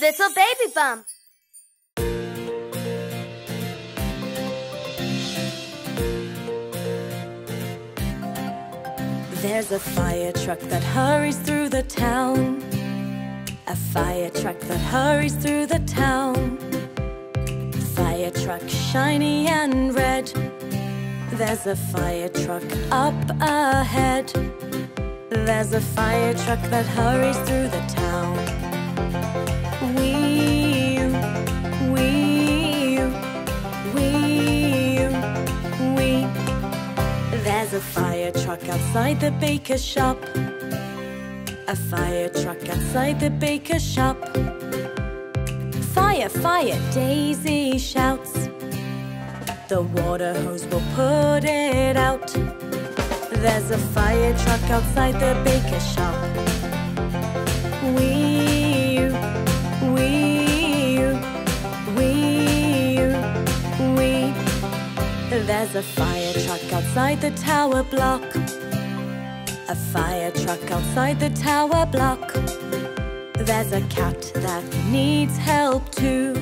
Little Baby Bum. There's a fire truck that hurries through the town. A fire truck that hurries through the town. Fire truck shiny and red. There's a fire truck up ahead. There's a fire truck that hurries through the town. There's a fire truck outside the baker's shop. A fire truck outside the baker's shop. Fire, fire, Daisy shouts. The water hose will put it out. There's a fire truck outside the baker's shop. There's a fire truck outside the tower block. A fire truck outside the tower block. There's a cat that needs help too.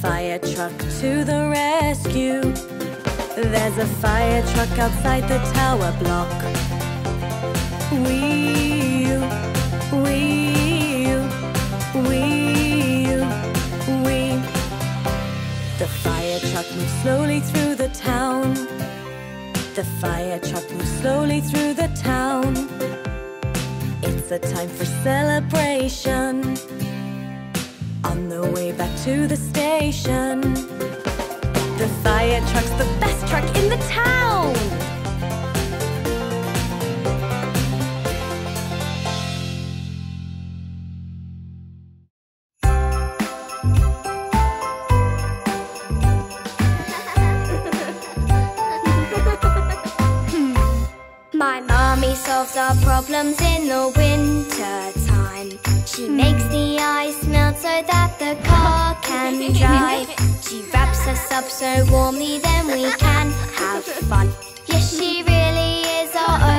Fire truck to the rescue. There's a fire truck outside the tower block. Wee, wee, moves slowly through the town. The fire truck moves slowly through the town. It's a time for celebration. On the way back to the station. The fire truck's the best truck in the town. Problems in the winter time. She makes the ice melt so that the car can drive. She wraps us up so warmly, then we can have fun. Yes, she really is our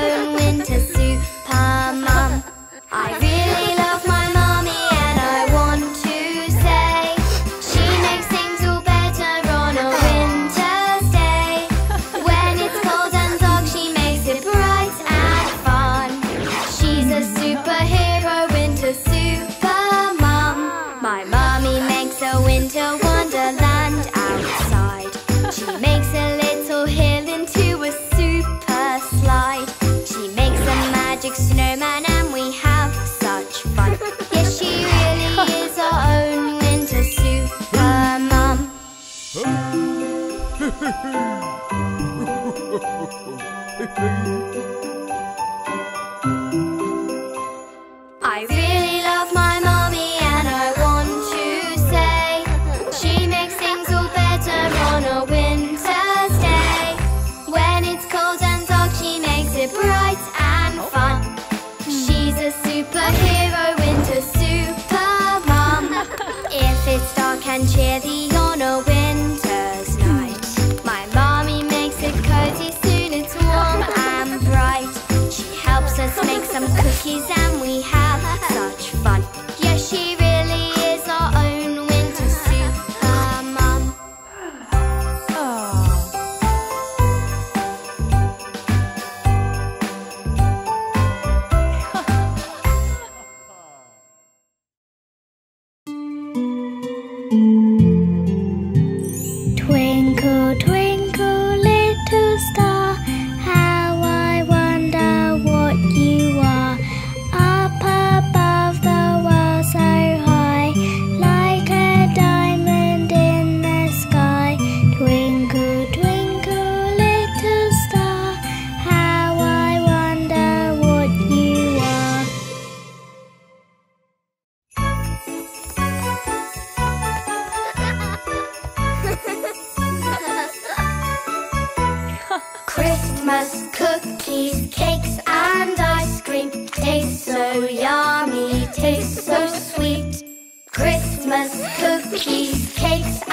cookies,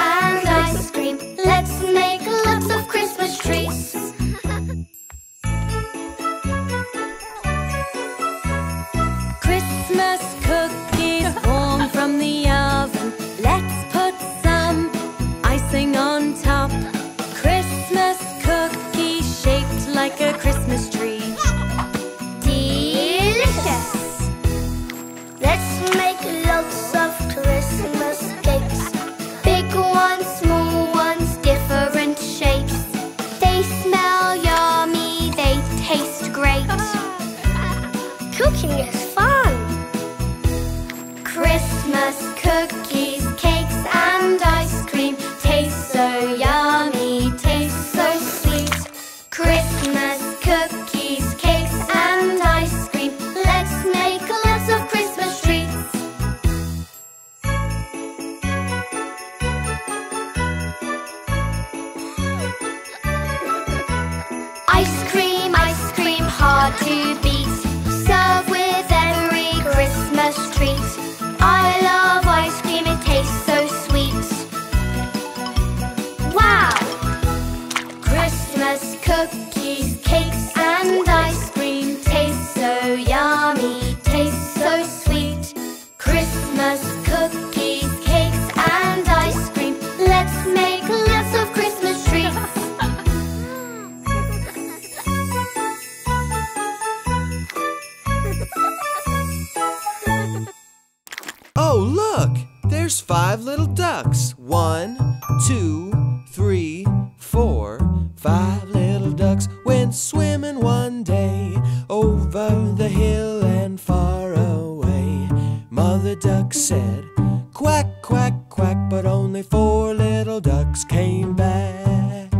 Mother Duck said, Quack, quack, quack, but only four little ducks came back.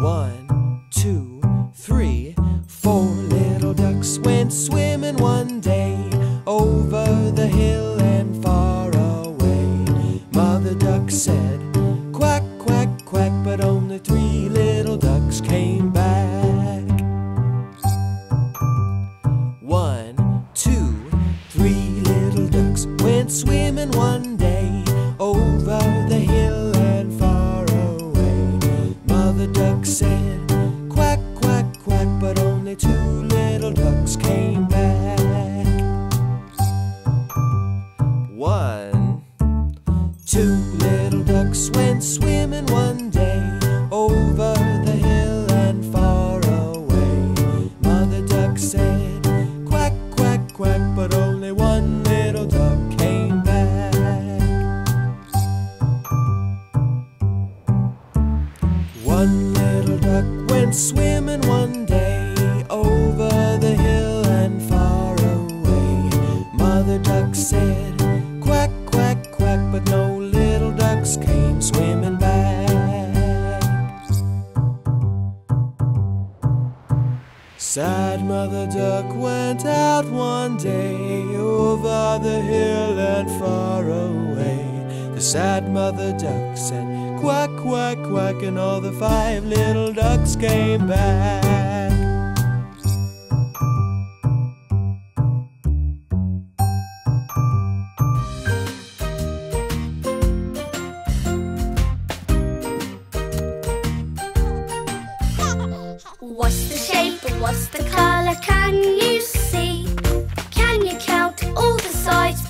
One, two, three, four little ducks went swimming. came back. What's the shape? What's the color? Can you see? Can you count all the sides?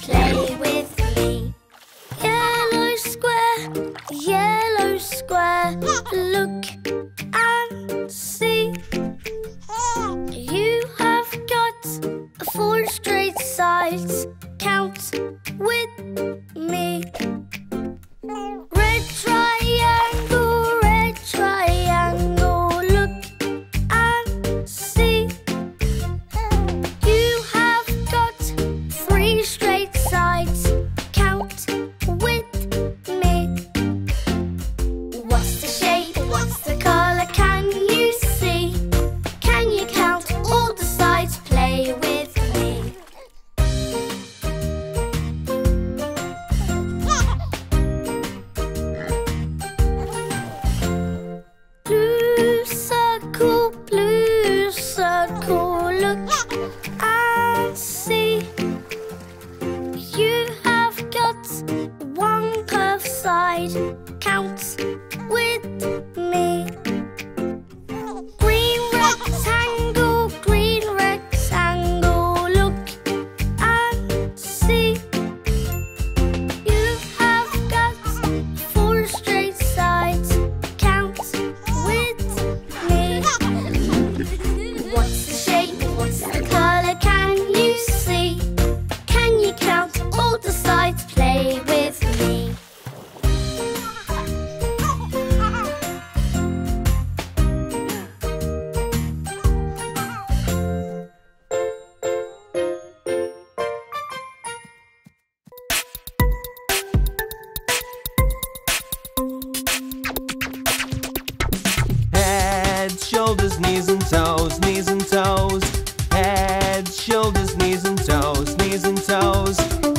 knees and toes, knees and toes. Head, shoulders, knees and toes, knees and toes.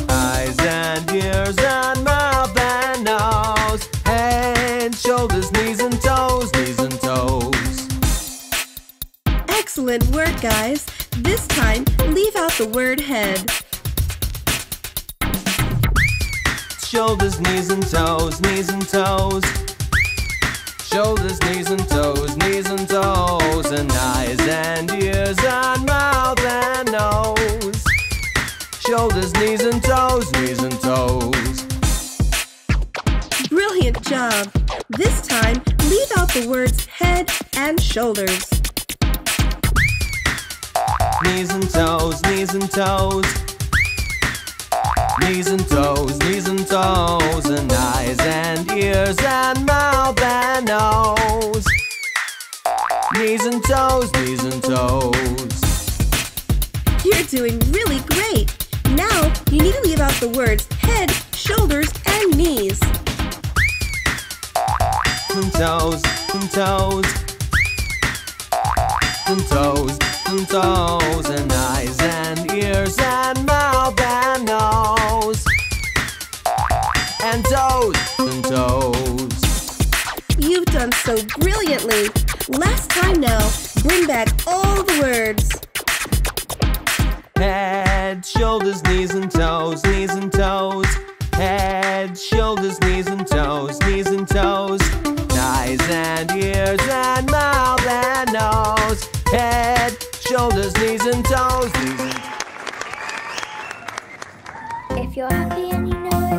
Eyes and ears and mouth and nose. Head, shoulders, knees and toes, knees and toes. Excellent work, guys. This time, leave out the word head. Shoulders, knees and toes, knees and toes. Shoulders, knees and toes, knees and toes, and eyes and ears and mouth and nose. Shoulders, knees and toes, knees and toes. Brilliant job. This time, leave out the words head and shoulders. Knees and toes, knees and toes. Knees and toes, knees and toes, and eyes and ears and mouth Knees and toes, knees and toes. You're doing really great. Now, you need to leave out the words head, shoulders, and knees. and toes, and toes, and toes, and toes, and eyes and ears and mouth and nose, and toes, and toes. You've done so brilliantly. Last time now, bring back all the words. Head, shoulders, knees and toes, knees and toes. Head, shoulders, knees and toes, knees and toes. Eyes and ears and mouth and nose. Head, shoulders, knees and toes, knees and If you're happy and you know it,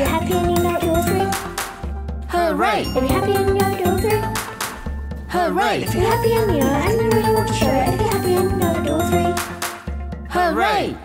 you're happy and you know it, all three. Hooray! If you're happy and you know it, all three. Hooray! If you're happy and you know it, and you really want to show it. If you're happy and you know it, all three. Hooray!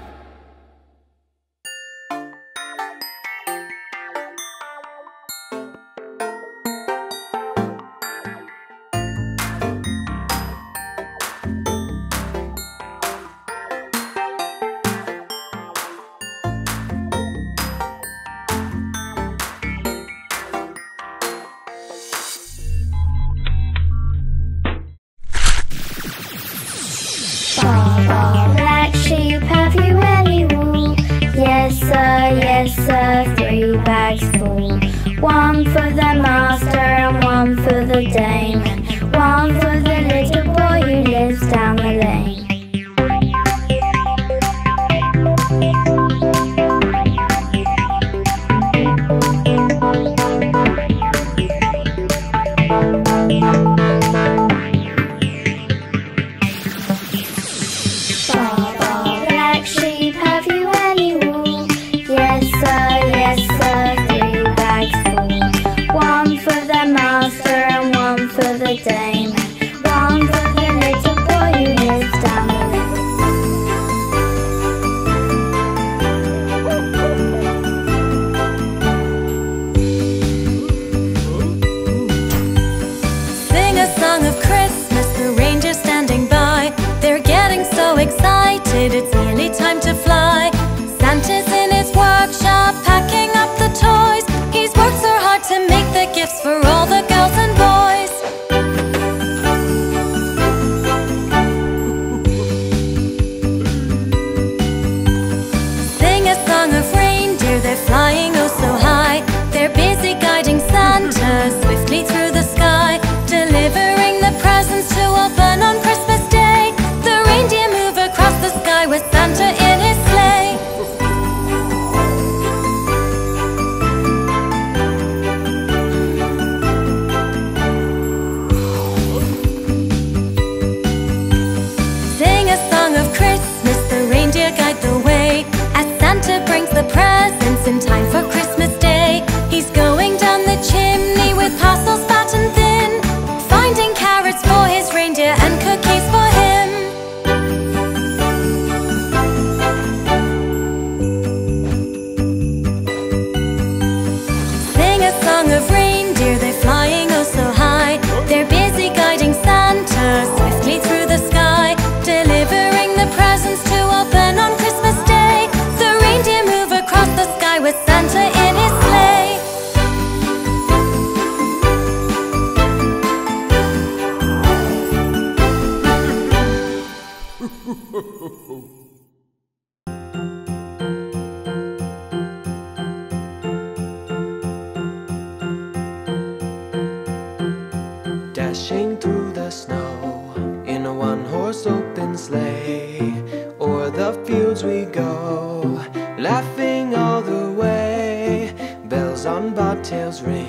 through the snow In a one-horse open sleigh. O'er the fields we go Laughing all the way. Bells on bobtails ring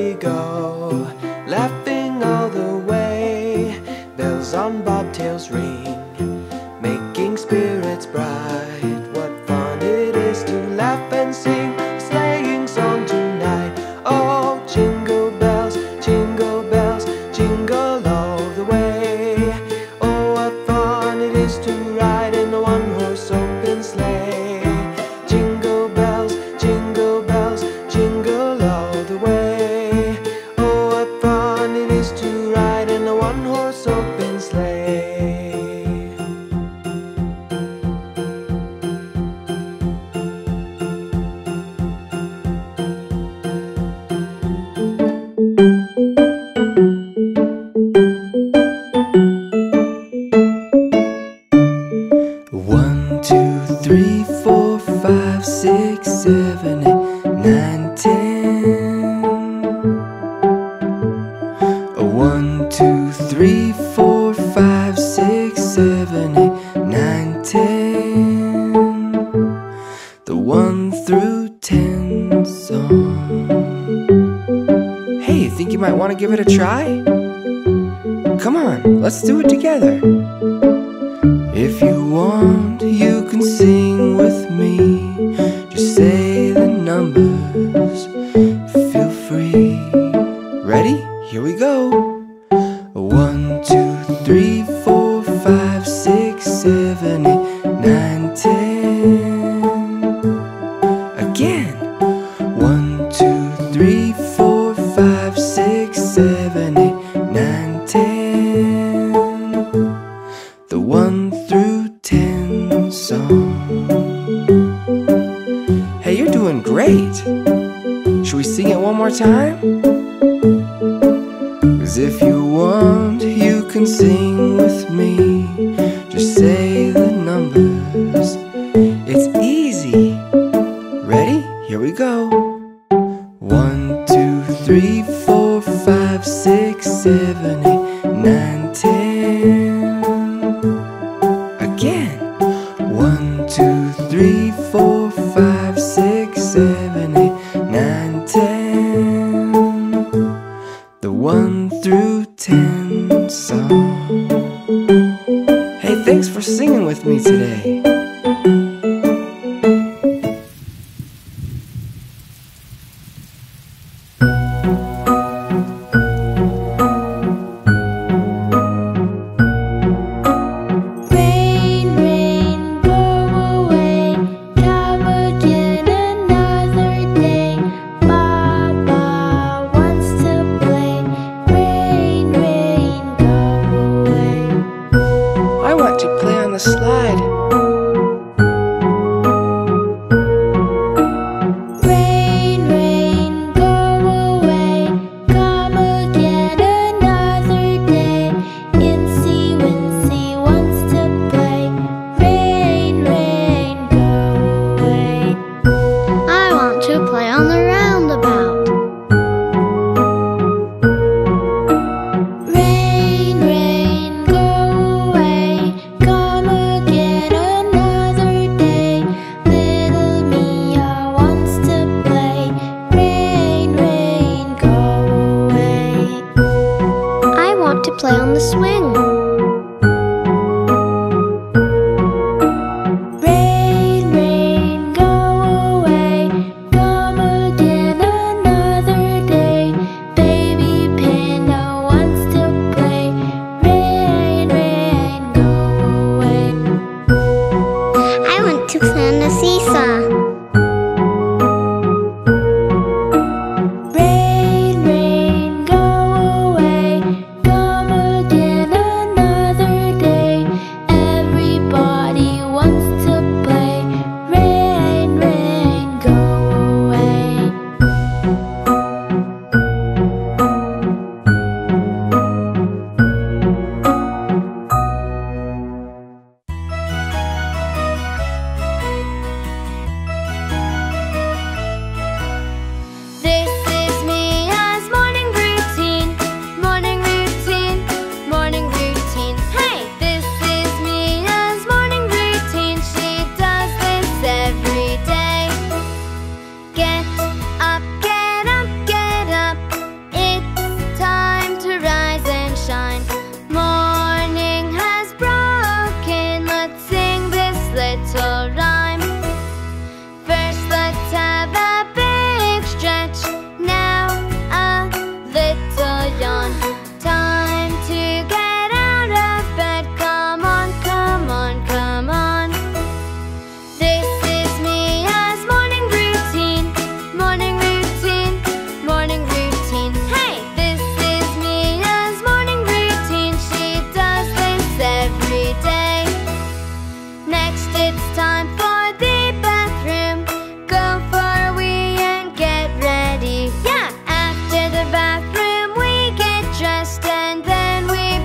we go, laughing all the way. Bells on bobtails ring. ten. A one, two, three, four, five, six, seven, eight, nine, ten. The one through ten song. Hey, think you might want to give it a try? Come on, let's do it together. great. Should we sing it one more time? Cause if you want, you can sing.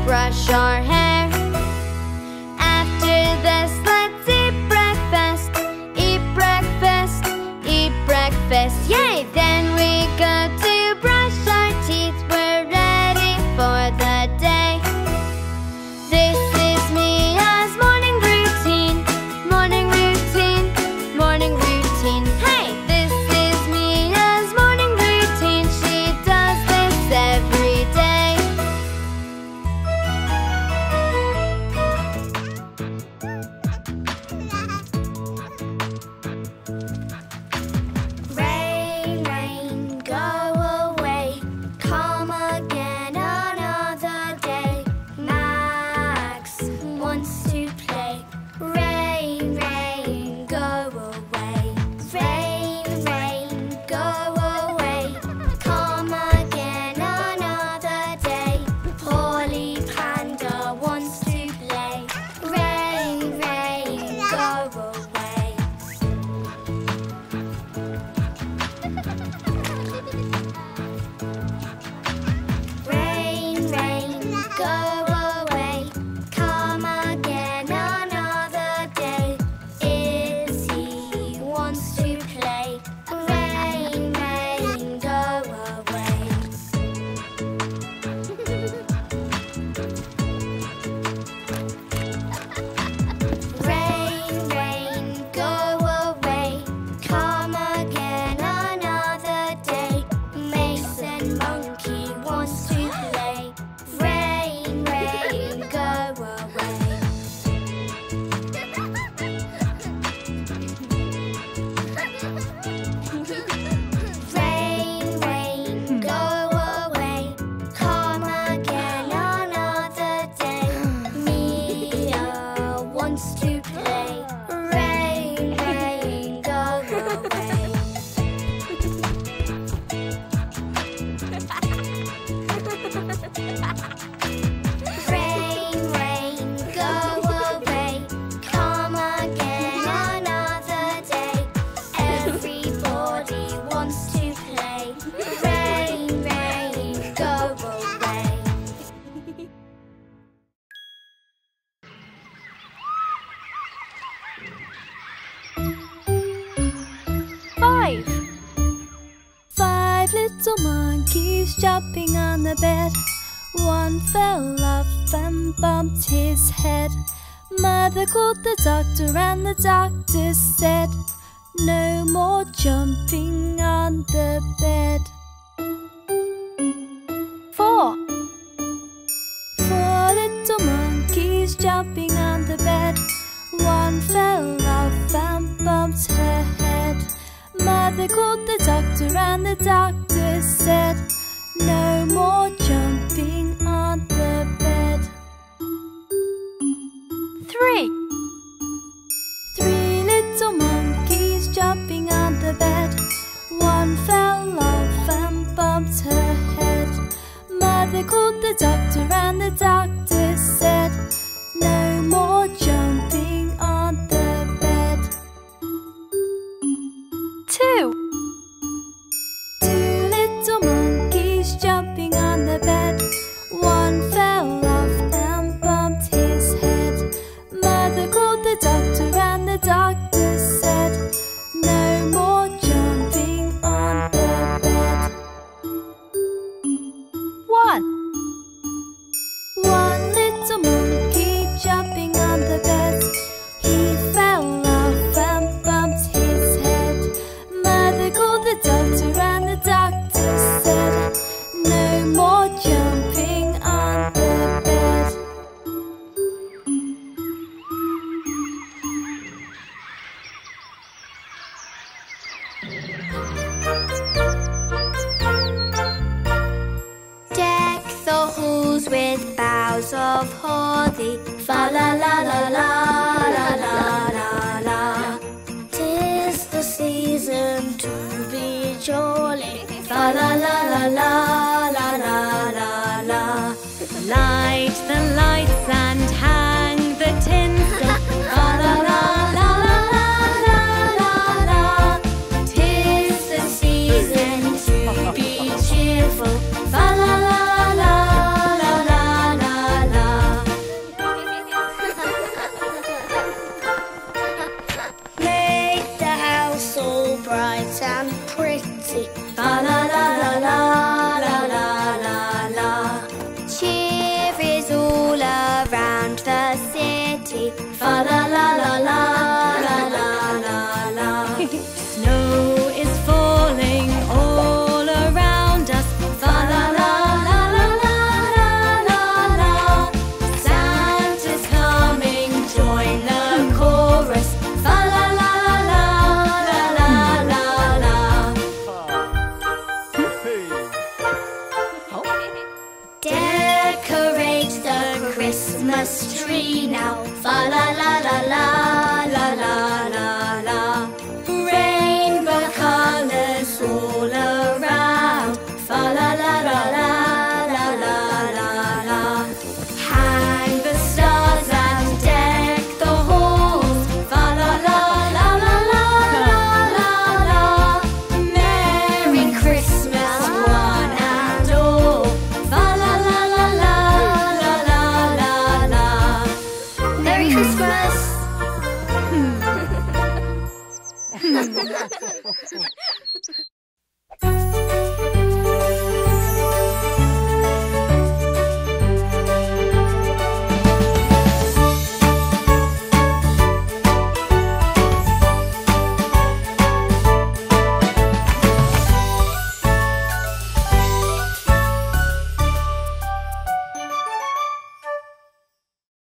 brush our hair. doctor and the doctor said No more jumping on the bed. Four. Four little monkeys jumping on the bed. One fell off and bumped her head. Mother called the doctor and the doctor